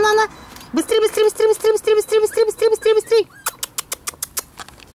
на, на, на. Быстрее, быстрее, быстрее, быстрее, быстрее.